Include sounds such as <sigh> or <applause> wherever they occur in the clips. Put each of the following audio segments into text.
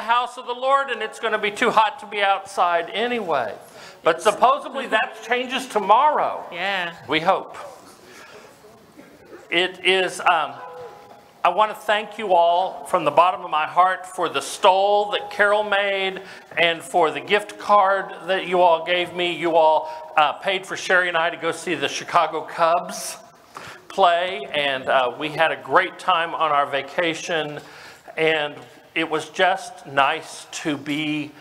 the house of the Lord, and it's going to be too hot to be outside anyway. But supposedly that changes tomorrow. Yeah. We hope. It is, um, I want to thank you all from the bottom of my heart for the stole that Carol made and for the gift card that you all gave me. You all uh, paid for Sherry and I to go see the Chicago Cubs play, and uh, we had a great time on our vacation. And it was just nice to be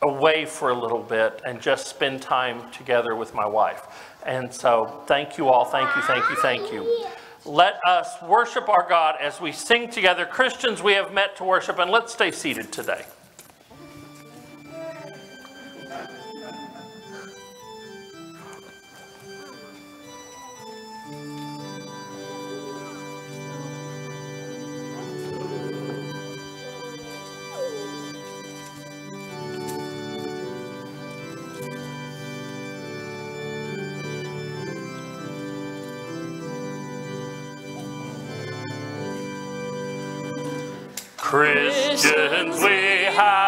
away for a little bit and just spend time together with my wife. And so, thank you all. Thank you, thank you, thank you. Let us worship our God as we sing together. Christians, we have met to worship, and let's stay seated today. Christians, we have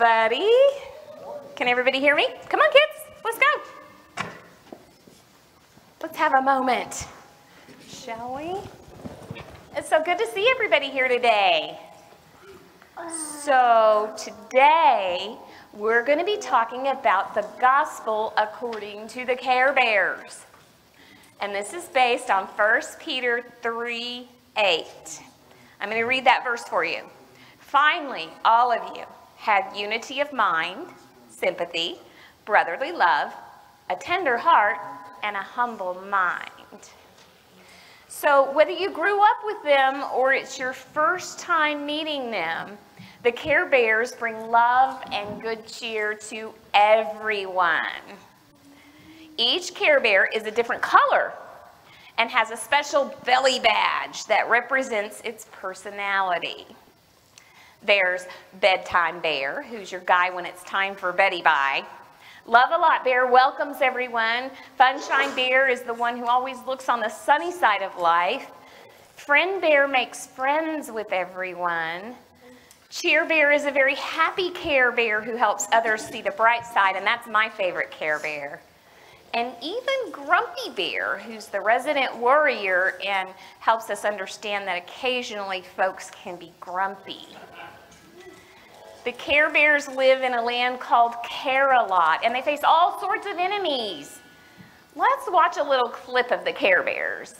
everybody. Can everybody hear me? Come on, kids. Let's go. Let's have a moment, shall we? It's so good to see everybody here today. So, today we're going to be talking about the gospel according to the Care Bears. And this is based on 1 Peter 3 8. I'm going to read that verse for you. Finally, all of you have unity of mind, sympathy, brotherly love, a tender heart, and a humble mind. So, whether you grew up with them or it's your first time meeting them, the Care Bears bring love and good cheer to everyone. Each Care Bear is a different color and has a special belly badge that represents its personality. There's Bedtime Bear, who's your guy when it's time for Betty Bye. Love a Lot Bear welcomes everyone. Funshine Bear is the one who always looks on the sunny side of life. Friend Bear makes friends with everyone. Cheer Bear is a very happy Care Bear who helps others see the bright side, and that's my favorite Care Bear. And even Grumpy Bear, who's the resident worrier and helps us understand that occasionally folks can be grumpy. The Care Bears live in a land called Care-a-Lot, and they face all sorts of enemies. Let's watch a little clip of the Care Bears.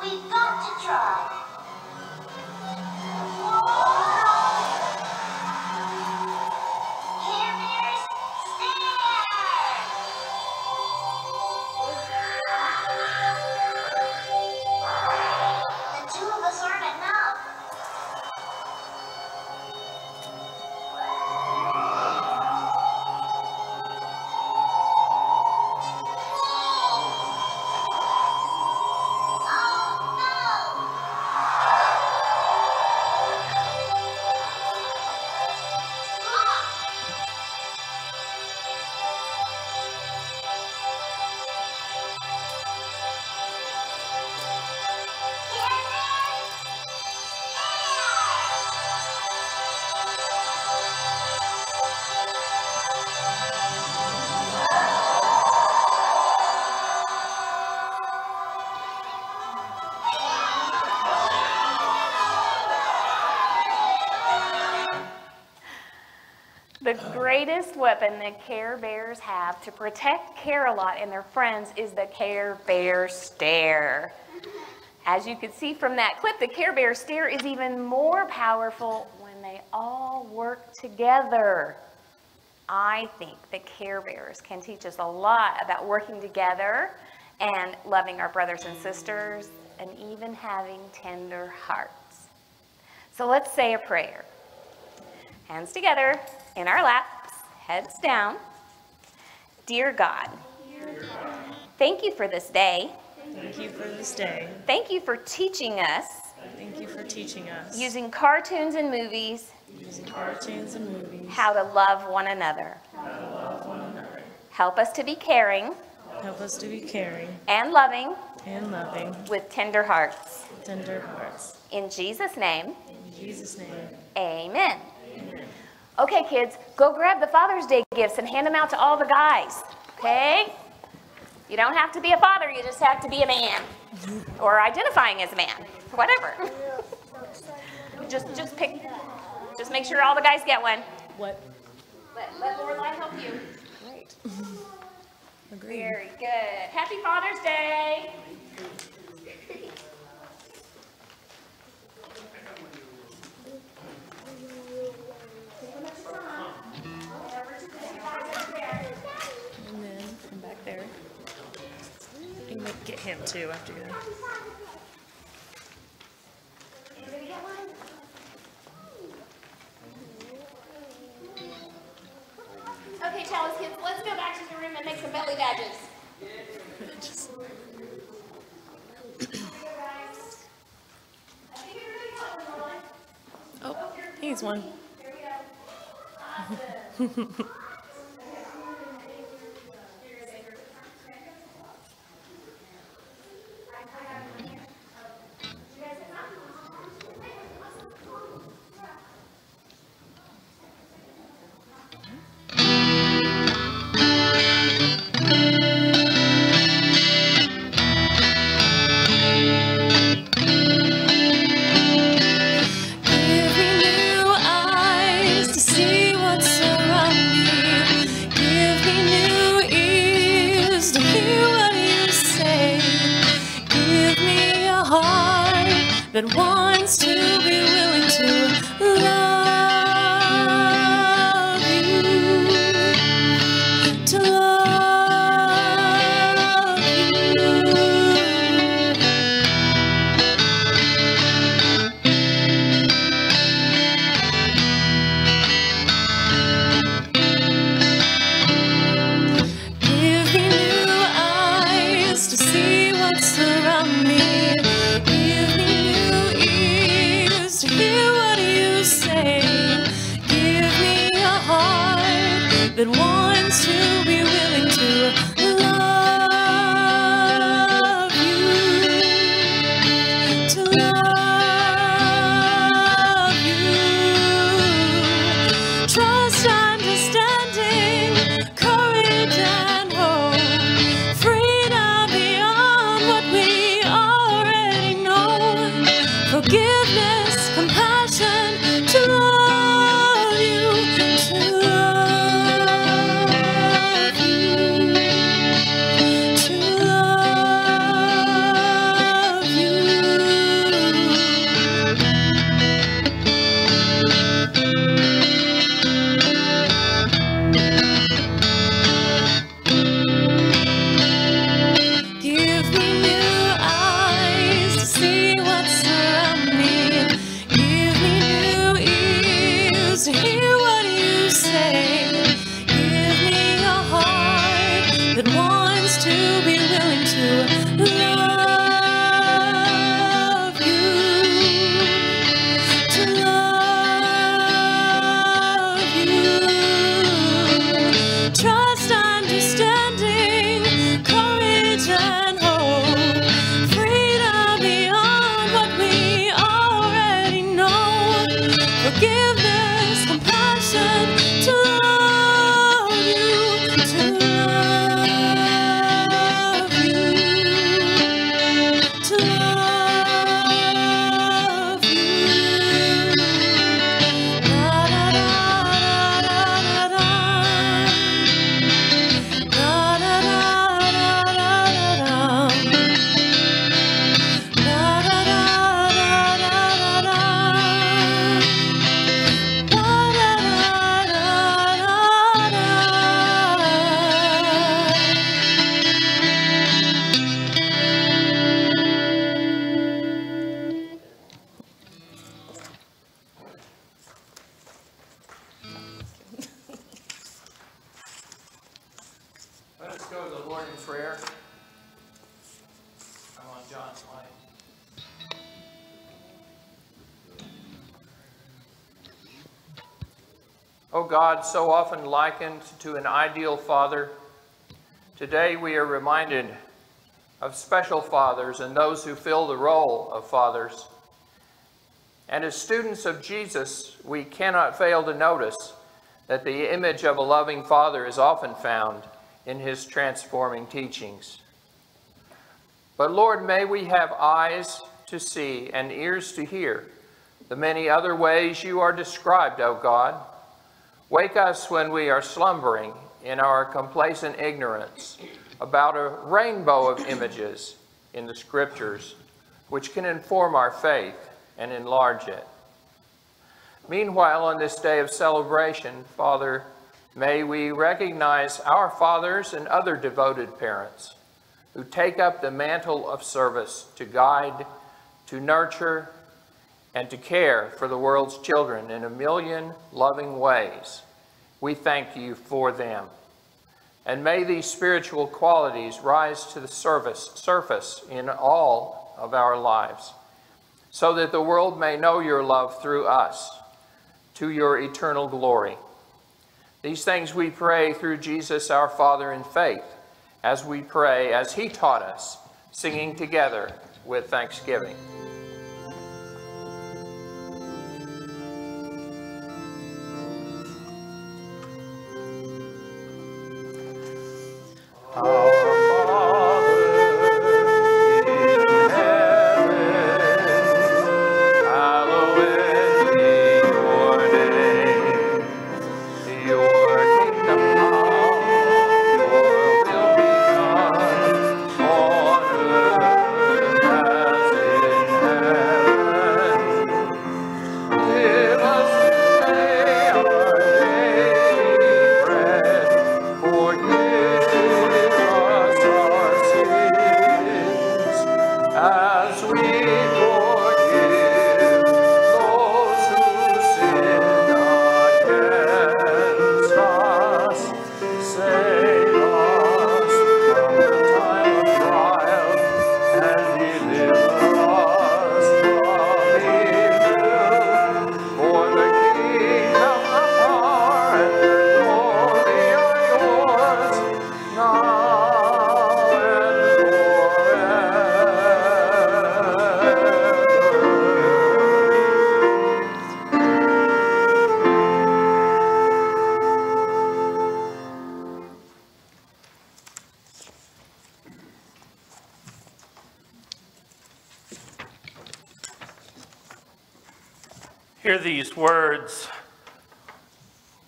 We've got to try. Weapon that Care Bears have to protect Care-a-Lot and their friends is the Care Bear stare. As you can see from that clip, the Care Bear stare is even more powerful when they all work together. I think the Care Bears can teach us a lot about working together and loving our brothers and sisters and even having tender hearts. So let's say a prayer. Hands together in our laps, heads down. Dear God, thank you for this day. Thank you for this day. Thank you for teaching us Thank you for teaching us using cartoons and movies using cartoons and movies how to love one another. how to love one another. Help us to be caring Help us to be caring and loving and loving, with tender hearts. tender hearts. In Jesus' name, In Jesus' name, amen. Okay, kids, go grab the Father's Day gifts and hand them out to all the guys, okay? You don't have to be a father, you just have to be a man or identifying as a man, whatever. <laughs> just just pick just make sure all the guys get one. what? Let, let Lorelai help you. Right. Agreed. Very good. Happy Father's Day. And like, get too after you. Okay, Chalice kids, let's go back to your room and make some belly badges. Just- oh, he's one. <laughs> God, so often likened to an ideal father, today we are reminded of special fathers and those who fill the role of fathers. And as students of Jesus, we cannot fail to notice that the image of a loving father is often found in his transforming teachings. But Lord, may we have eyes to see and ears to hear the many other ways you are described, O God. Wake us when we are slumbering in our complacent ignorance about a rainbow of images in the scriptures which can inform our faith and enlarge it. Meanwhile, on this day of celebration, Father, may we recognize our fathers and other devoted parents who take up the mantle of service to guide, to nurture, and to care for the world's children in a million loving ways. We thank you for them. And may these spiritual qualities rise to the service, surface in all of our lives, so that the world may know your love through us, to your eternal glory. These things we pray through Jesus our Father in faith, as we pray as he taught us, singing together with thanksgiving. These words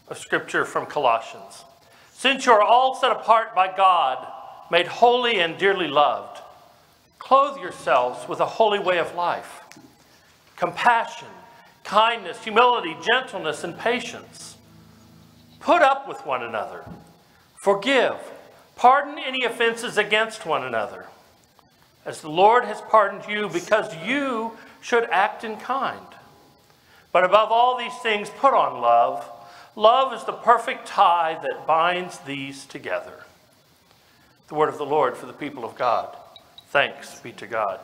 of scripture from Colossians. Since you are all set apart by God, made holy and dearly loved, clothe yourselves with a holy way of life, compassion, kindness, humility, gentleness, and patience. Put up with one another. Forgive. Pardon any offenses against one another, as the Lord has pardoned you, because you should act in kind. But above all these things, put on love. Love is the perfect tie that binds these together. The word of the Lord for the people of God. Thanks be to God.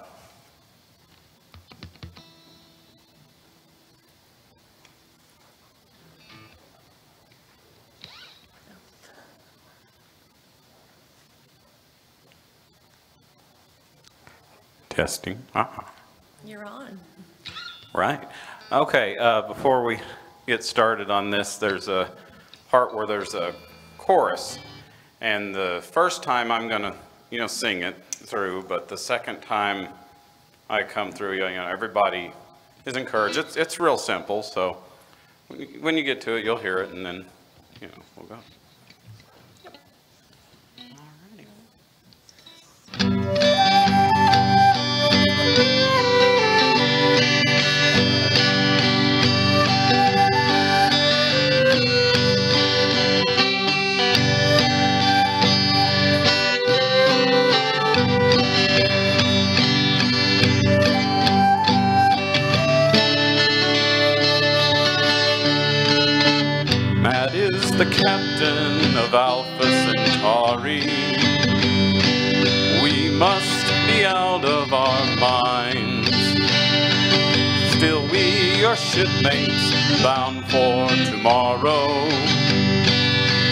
Testing. Uh-huh. You're on. Right. Okay, uh, before we get started on this, there's a part where there's a chorus. And the first time I'm gonna, you know, sing it through, but the second time I come through, you know, everybody is encouraged. It's, it's real simple, so when you get to it, you'll hear it, and then, you know, we'll go. Shipmates bound for tomorrow.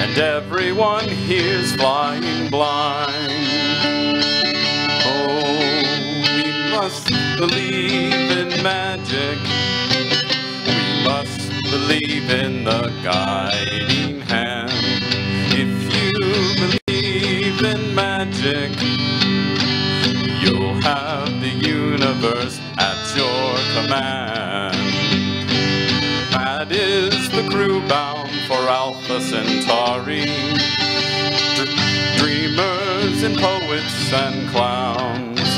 And everyone here's flying blind. Oh, we must believe in magic. We must believe in the guiding Centauri. Dr- dreamers and poets and clowns.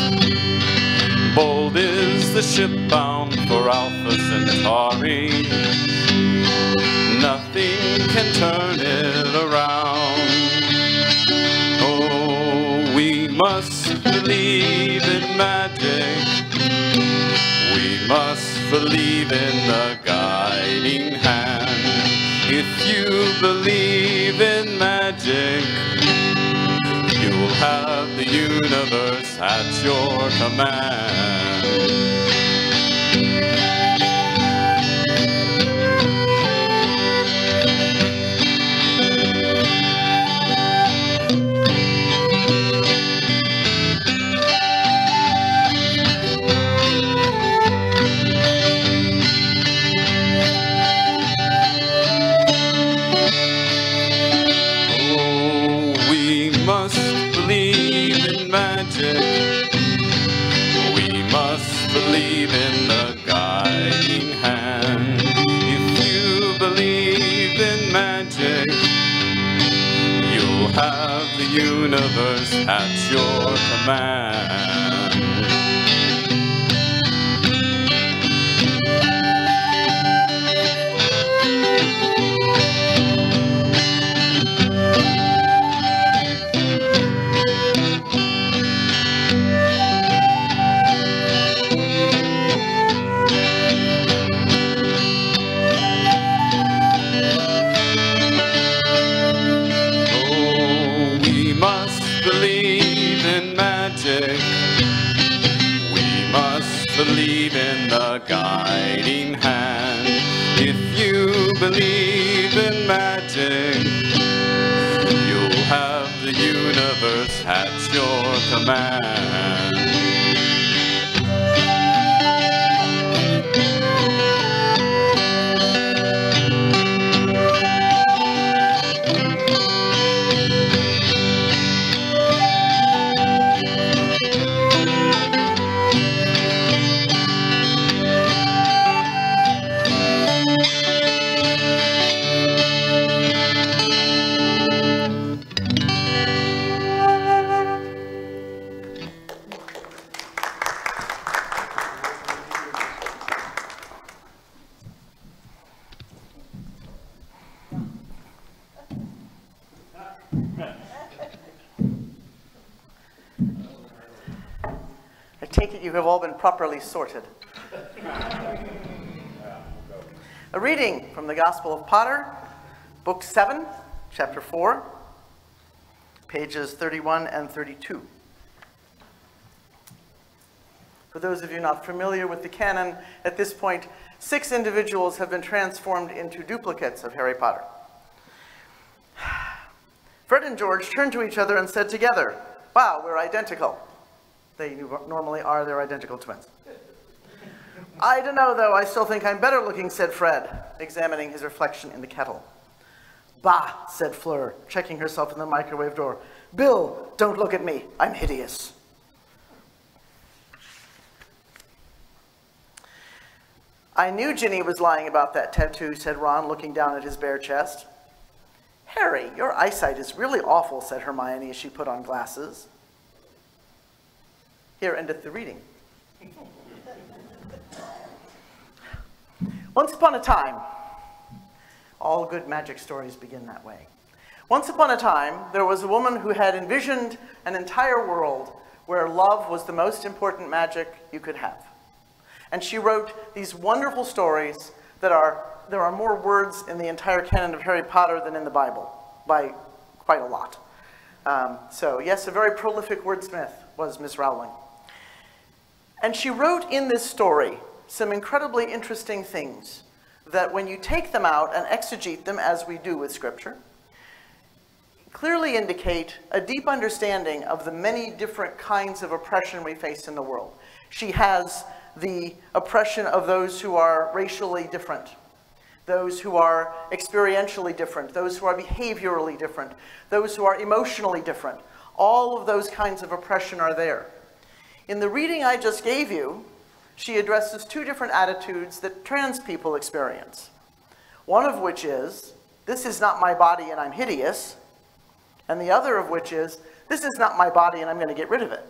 Bold is the ship bound for Alpha Centauri. Nothing can turn it around. Oh, we must believe in magic. We must believe in the. If you believe in magic, you'll have the universe at your command. Universe the guiding hand. If you believe in magic, you'll have the universe at your command. Properly sorted. A reading from the Gospel of Potter, Book 7, Chapter 4, pages 31 and 32. For those of you not familiar with the canon, at this point, six individuals have been transformed into duplicates of Harry Potter. <sighs> Fred and George turned to each other and said together, Wow, we're identical. They normally are, they're identical twins. I don't know, though. I still think I'm better looking, said Fred, examining his reflection in the kettle. Bah, said Fleur, checking herself in the microwave door. Bill, don't look at me. I'm hideous. I knew Ginny was lying about that tattoo, said Ron, looking down at his bare chest. Harry, your eyesight is really awful, said Hermione as she put on glasses. Here endeth the reading. Once upon a time, all good magic stories begin that way. Once upon a time, there was a woman who had envisioned an entire world where love was the most important magic you could have. And she wrote these wonderful stories that are, there are more words in the entire canon of Harry Potter than in the Bible, by quite a lot. Um, so, yes, a very prolific wordsmith was Miss Rowling. And she wrote in this story some incredibly interesting things that when you take them out and exegete them as we do with Scripture, clearly indicate a deep understanding of the many different kinds of oppression we face in the world. She has the oppression of those who are racially different, those who are experientially different, those who are behaviorally different, those who are emotionally different. All of those kinds of oppression are there. In the reading I just gave you, she addresses two different attitudes that trans people experience. One of which is, this is not my body and I'm hideous, and the other of which is, this is not my body and I'm going to get rid of it.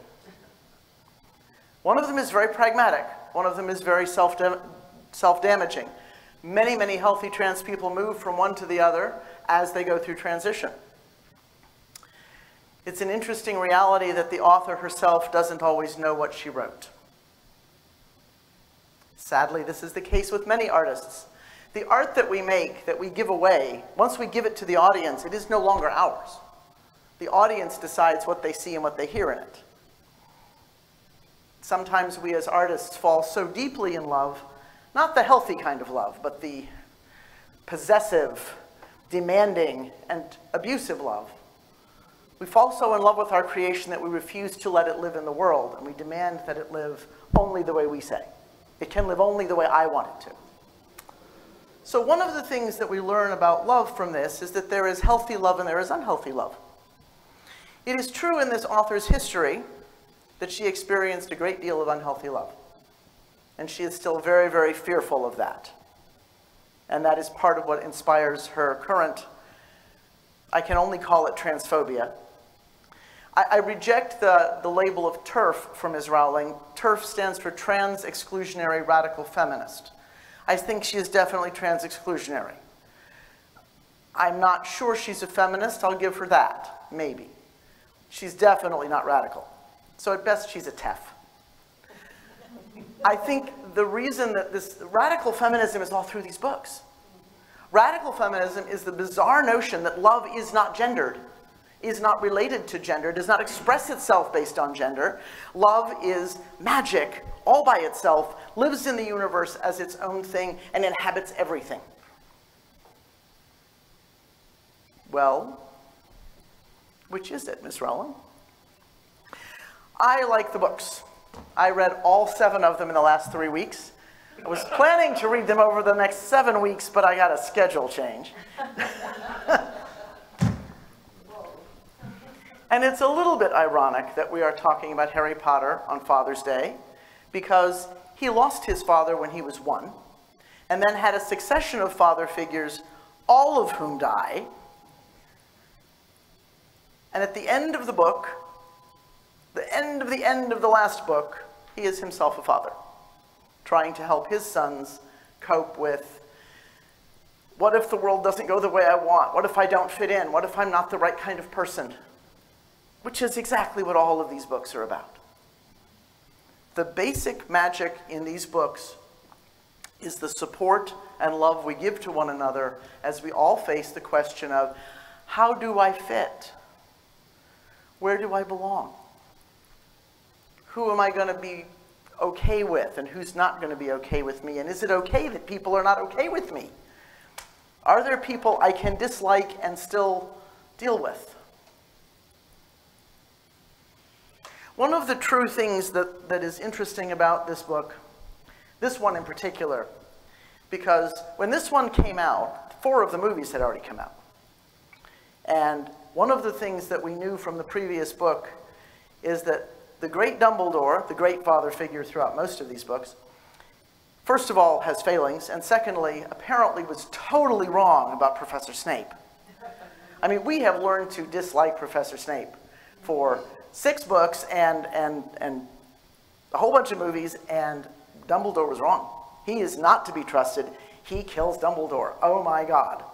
One of them is very pragmatic. One of them is very self-dam- self-damaging. Many, many healthy trans people move from one to the other as they go through transition. It's an interesting reality that the author herself doesn't always know what she wrote. Sadly, this is the case with many artists. The art that we make, that we give away, once we give it to the audience, it is no longer ours. The audience decides what they see and what they hear in it. Sometimes we as artists fall so deeply in love, not the healthy kind of love, but the possessive, demanding, and abusive love. We fall so in love with our creation that we refuse to let it live in the world, and we demand that it live only the way we say. It can live only the way I want it to. So one of the things that we learn about love from this is that there is healthy love and there is unhealthy love. It is true in this author's history that she experienced a great deal of unhealthy love. And she is still very, very fearful of that. And that is part of what inspires her current, I can only call it transphobia. I, I reject the, the label of TERF from Ms. Rowling. TERF stands for Trans Exclusionary Radical Feminist. I think she is definitely trans exclusionary. I'm not sure she's a feminist, I'll give her that, maybe. She's definitely not radical. So at best, she's a TEF. I think the reason that this radical feminism is all through these books. Radical feminism is the bizarre notion that love is not gendered, is not related to gender, does not express itself based on gender. Love is magic all by itself, lives in the universe as its own thing, and inhabits everything. Well, which is it, Miss Rowling? I like the books. I read all seven of them in the last three weeks. I was planning to read them over the next seven weeks, but I got a schedule change. <laughs> and it's a little bit ironic that we are talking about Harry Potter on Father's Day because he lost his father when he was one and then had a succession of father figures, all of whom die. And at the end of the book, the end of the end of the last book, he is himself a father, trying to help his sons cope with what if the world doesn't go the way I want? What if I don't fit in? What if I'm not the right kind of person? Which is exactly what all of these books are about. The basic magic in these books is the support and love we give to one another as we all face the question of how do I fit? Where do I belong? who am I going to be okay with and who's not going to be okay with me? And is it okay that people are not okay with me? Are there people I can dislike and still deal with? One of the true things that, that is interesting about this book, this one in particular, because when this one came out, four of the movies had already come out. And one of the things that we knew from the previous book is that the great Dumbledore, the great father figure throughout most of these books, first of all, has failings, and secondly, apparently was totally wrong about Professor Snape. I mean, we have learned to dislike Professor Snape for six books and, and, and a whole bunch of movies, and Dumbledore was wrong. He is not to be trusted. He kills Dumbledore. Oh my God.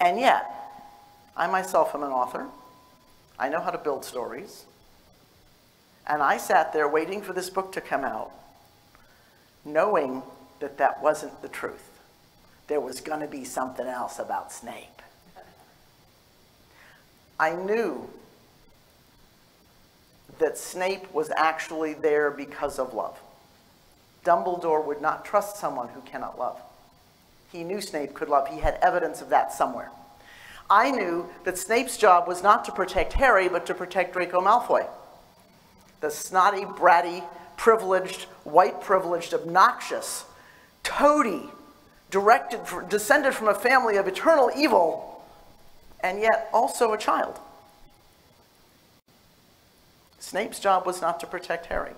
And yet, I myself am an author. I know how to build stories. And I sat there waiting for this book to come out, knowing that that wasn't the truth. There was going to be something else about Snape. I knew that Snape was actually there because of love. Dumbledore would not trust someone who cannot love. He knew Snape could love, he had evidence of that somewhere. I knew that Snape's job was not to protect Harry, but to protect Draco Malfoy. The snotty, bratty, privileged, white privileged, obnoxious, toady, directed, descended from a family of eternal evil, and yet also a child. Snape's job was not to protect Harry.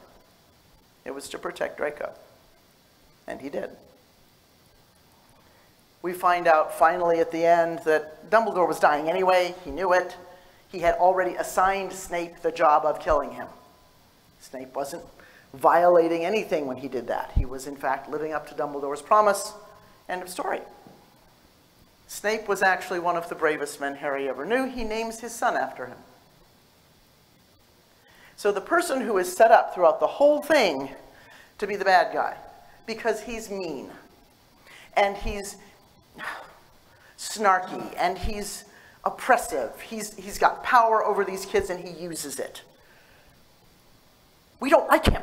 It was to protect Draco. And he did. We find out finally at the end that Dumbledore was dying anyway. He knew it. He had already assigned Snape the job of killing him. Snape wasn't violating anything when he did that. He was, in fact, living up to Dumbledore's promise. End of story. Snape was actually one of the bravest men Harry ever knew. He names his son after him. So the person who is set up throughout the whole thing to be the bad guy, because he's mean, and he's snarky, and he's oppressive, he's, he's got power over these kids and he uses it. We don't like him.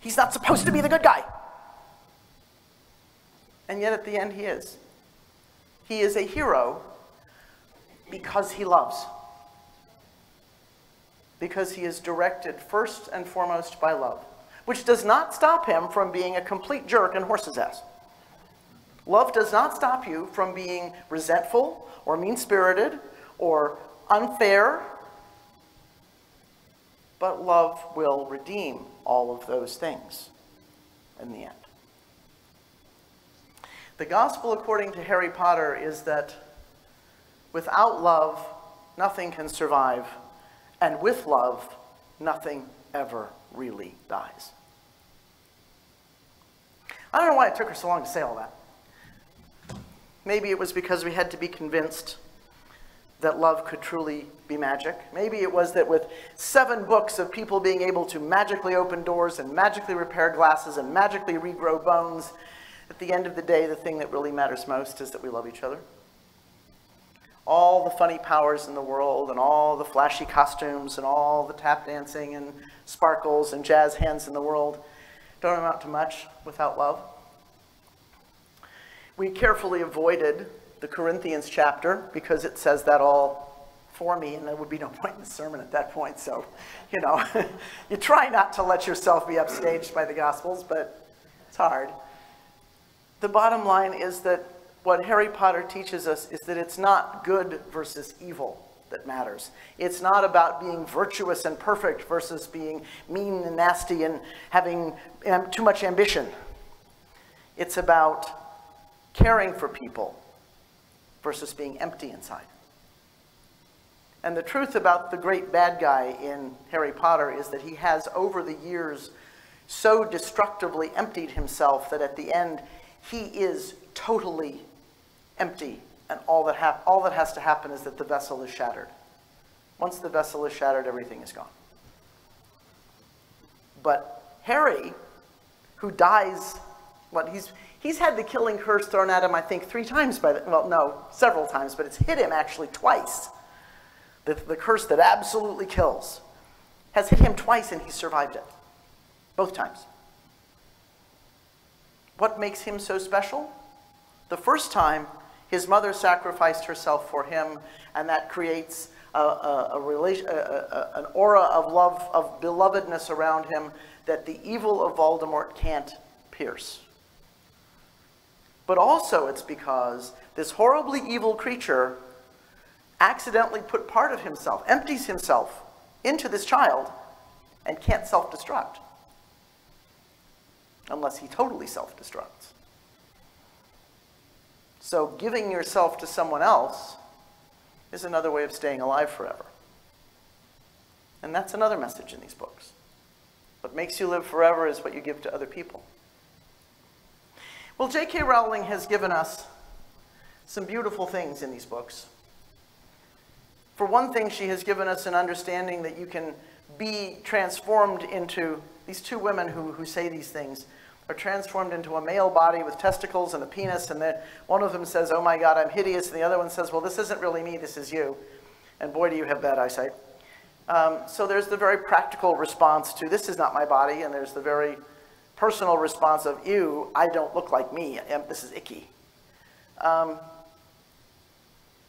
He's not supposed to be the good guy. And yet at the end he is. He is a hero because he loves because he is directed first and foremost by love, which does not stop him from being a complete jerk and horse's ass. Love does not stop you from being resentful or mean spirited or unfair, but love will redeem all of those things in the end. The gospel according to Harry Potter is that without love, nothing can survive and with love, nothing ever really dies. I don't know why it took her so long to say all that. Maybe it was because we had to be convinced that love could truly be magic. Maybe it was that with seven books of people being able to magically open doors and magically repair glasses and magically regrow bones, at the end of the day, the thing that really matters most is that we love each other all the funny powers in the world and all the flashy costumes and all the tap dancing and sparkles and jazz hands in the world don't amount to much without love. We carefully avoided the Corinthians chapter because it says that all for me, and there would be no <laughs> point in the sermon at that point. So, you know, <laughs> you try not to let yourself be upstaged by the Gospels, but it's hard. The bottom line is that what Harry Potter teaches us is that it's not good versus evil that matters. It's not about being virtuous and perfect versus being mean and nasty and having um, too much ambition. It's about caring for people versus being empty inside. And the truth about the great bad guy in Harry Potter is that he has, over the years, so destructively emptied himself that at the end, he is totally empty, and all that, all that has to happen is that the vessel is shattered. Once the vessel is shattered, everything is gone. But Harry, who dies, what he's he's had the killing curse thrown at him, I think, three times by the, well, no, several times, but it's hit him actually twice. The, the curse that absolutely kills has hit him twice and he survived it. Both times. What makes him so special? The first time, his mother sacrificed herself for him, and that creates a, a, a relation, a, an aura of love, of belovedness around him that the evil of Voldemort can't pierce. But also, it's because this horribly evil creature accidentally put part of himself, empties himself into this child, and can't self destruct unless he totally self destructs. So giving yourself to someone else is another way of staying alive forever. And that's another message in these books. What makes you live forever is what you give to other people. Well, J.K. Rowling has given us some beautiful things in these books. For one thing, she has given us an understanding that you can be transformed into these two women who, who say these things are transformed into a male body with testicles and a penis, and then one of them says, oh my God, I'm hideous, and the other one says, well, this isn't really me, this is you. And boy, do you have bad eyesight. Um, so there's the very practical response to, this is not my body, and there's the very personal response of, ew, I don't look like me, um, this is icky. Um,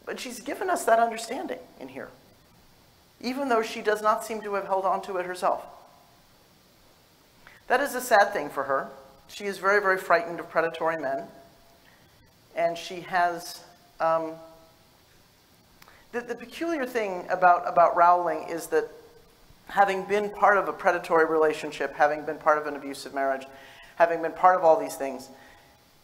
but she's given us that understanding in here, even though she does not seem to have held on to it herself. That is a sad thing for her. She is very, very frightened of predatory men. And she has. Um, the, the peculiar thing about, about Rowling is that having been part of a predatory relationship, having been part of an abusive marriage, having been part of all these things,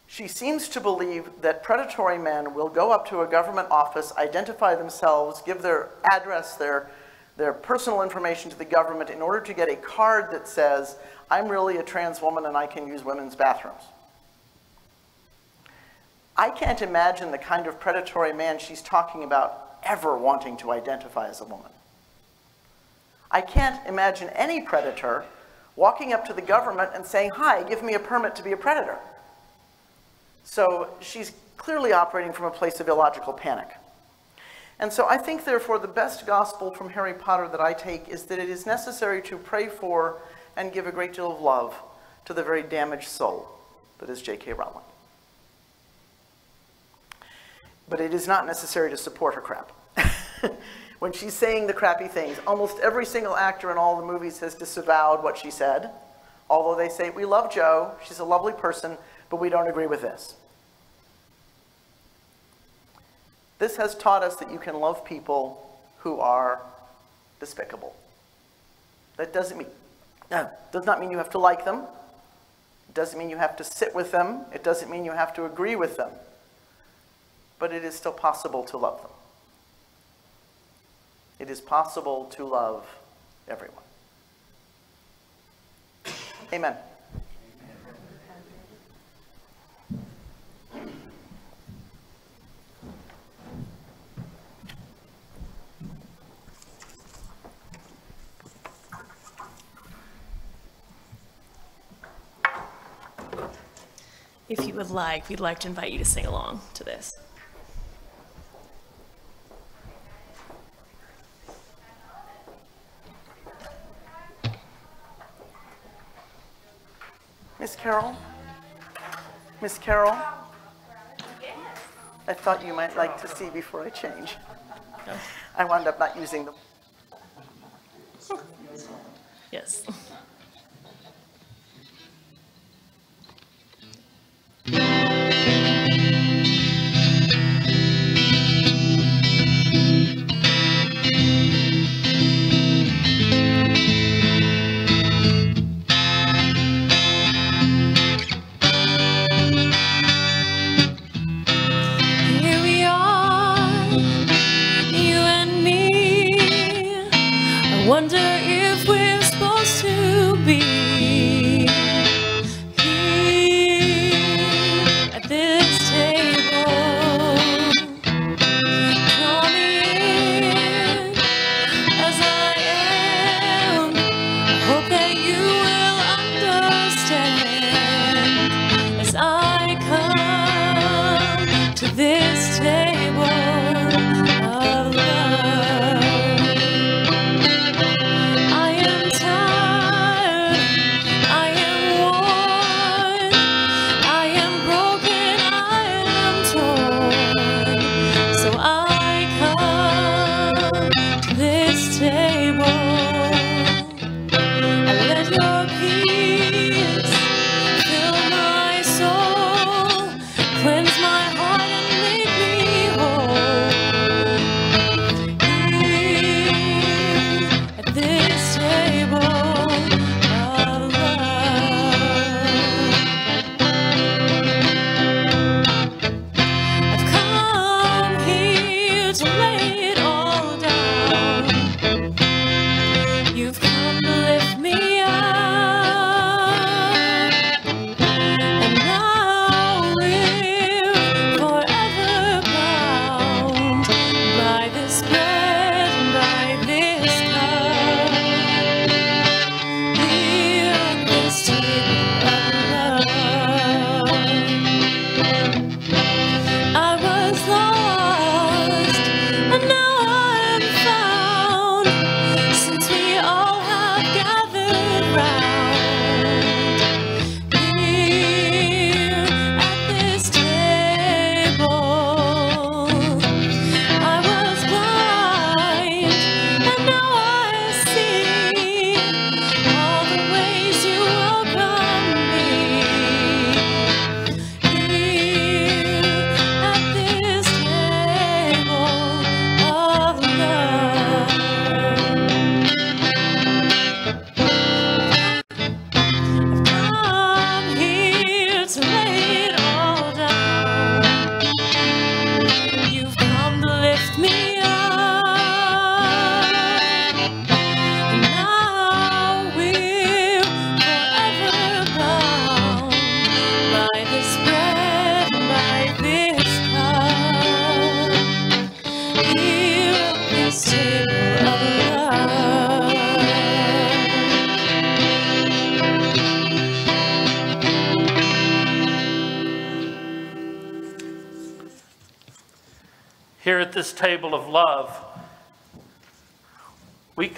she seems to believe that predatory men will go up to a government office, identify themselves, give their address, their, their personal information to the government in order to get a card that says, I'm really a trans woman and I can use women's bathrooms. I can't imagine the kind of predatory man she's talking about ever wanting to identify as a woman. I can't imagine any predator walking up to the government and saying, Hi, give me a permit to be a predator. So she's clearly operating from a place of illogical panic. And so I think, therefore, the best gospel from Harry Potter that I take is that it is necessary to pray for and give a great deal of love to the very damaged soul that is J.K. Rowling. But it is not necessary to support her crap. <laughs> when she's saying the crappy things, almost every single actor in all the movies has disavowed what she said, although they say, We love Jo, she's a lovely person, but we don't agree with this. This has taught us that you can love people who are despicable. That doesn't mean, no, does not mean you have to like them. It doesn't mean you have to sit with them. It doesn't mean you have to agree with them. But it is still possible to love them. It is possible to love everyone. Amen. If you would like, we'd like to invite you to sing along to this. Miss Carol? Miss Carol? I thought you might like to see before I change. I wound up not using them. Yes. <laughs>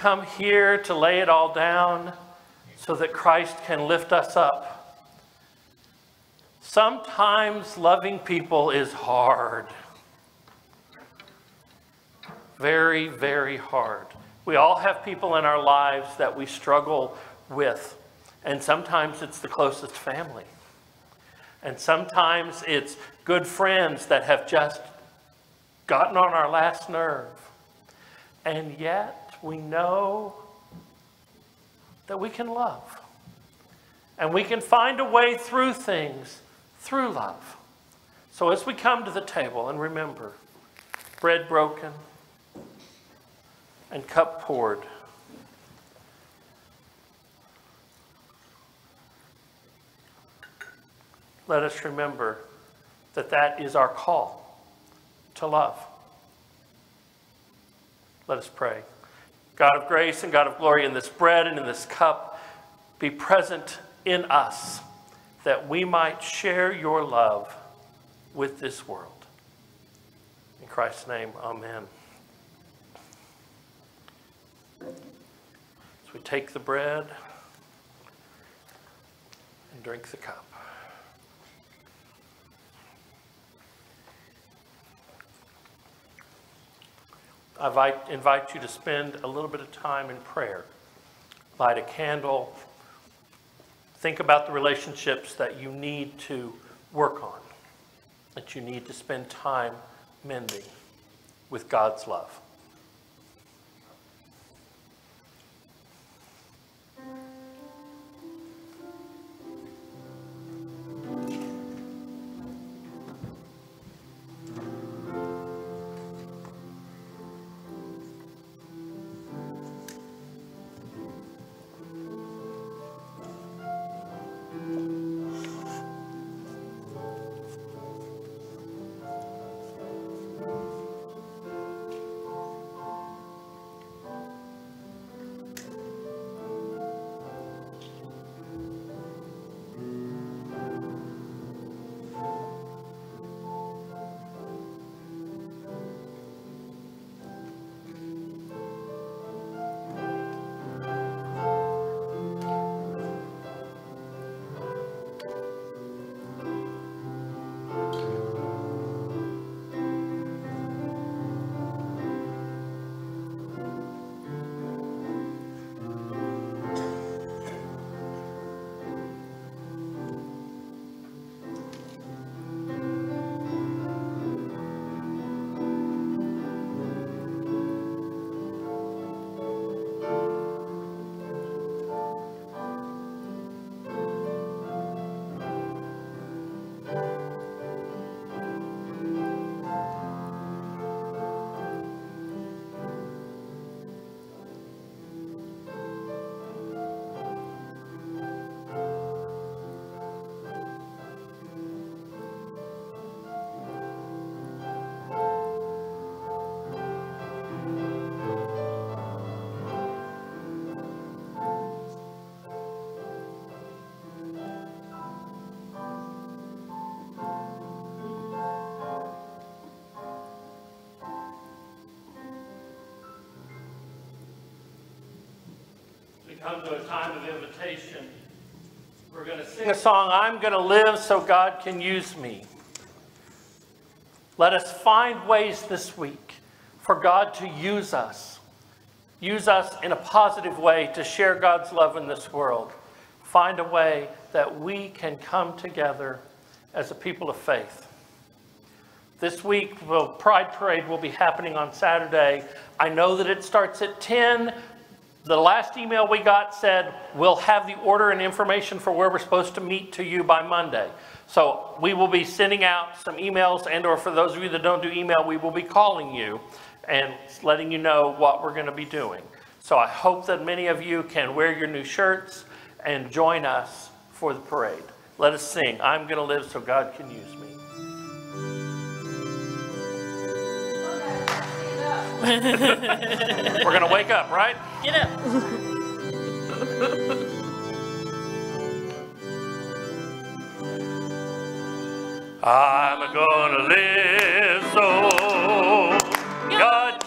come here to lay it all down so that Christ can lift us up. Sometimes loving people is hard. Very, very hard. We all have people in our lives that we struggle with, and sometimes it's the closest family. And sometimes it's good friends that have just gotten on our last nerve. And yet we know that we can love. And we can find a way through things through love. So as we come to the table and remember, bread broken and cup poured. Let us remember that that is our call to love. Let us pray. God of grace and God of glory, in this bread and in this cup, be present in us that we might share your love with this world. In Christ's name, amen. As we take the bread and drink the cup. I invite, you to spend a little bit of time in prayer. Light a candle. Think about the relationships that you need to work on, that you need to spend time mending with God's love. Come to a time of invitation. We're going to sing a song, I'm going to live so God can use me. Let us find ways this week for God to use us. Use us in a positive way to share God's love in this world. Find a way that we can come together as a people of faith. This week, the Pride Parade will be happening on Saturday. I know that it starts at 10. The last email we got said, we'll have the order and information for where we're supposed to meet to you by Monday. So we will be sending out some emails and or for those of you that don't do email, we will be calling you and letting you know what we're going to be doing. So I hope that many of you can wear your new shirts and join us for the parade. Let us sing, I'm going to live so God can use me. <laughs> We're going to wake up, right? Get up. I'm gonna live so this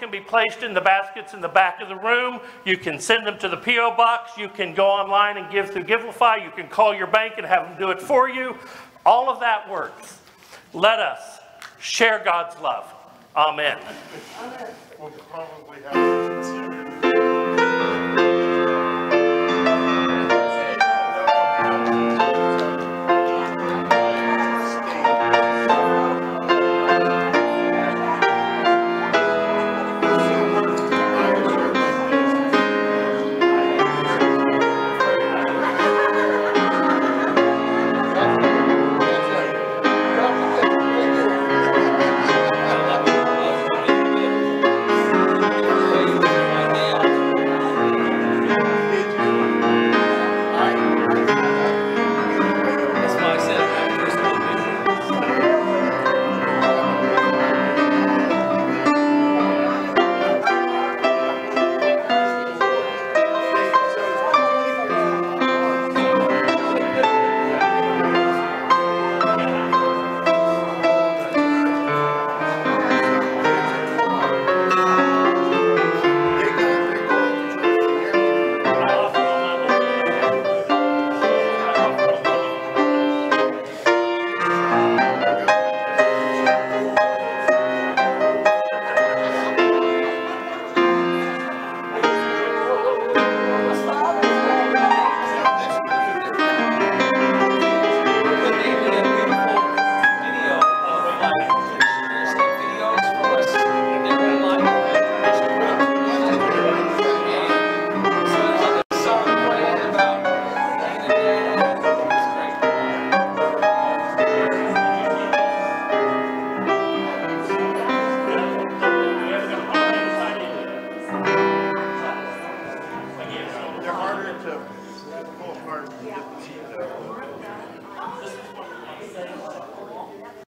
can be placed in the baskets in the back of the room. You can send them to the P.O. Box. You can go online and give through Givelify. You can call your bank and have them do it for you. All of that works. Let us share God's love. Amen. We'll